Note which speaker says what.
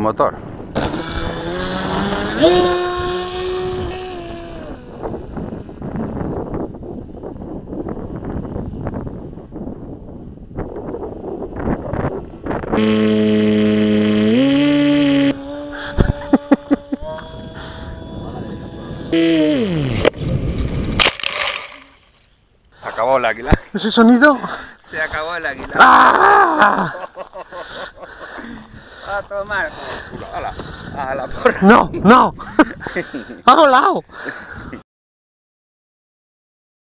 Speaker 1: motor. acabó el águila.
Speaker 2: ¿Ese sonido?
Speaker 1: Se acabó el águila.
Speaker 2: ¡Ah!
Speaker 1: A tomar. ¡Hala! ¡A la porra!
Speaker 2: ¡No! ¡No! ¡Ha volado!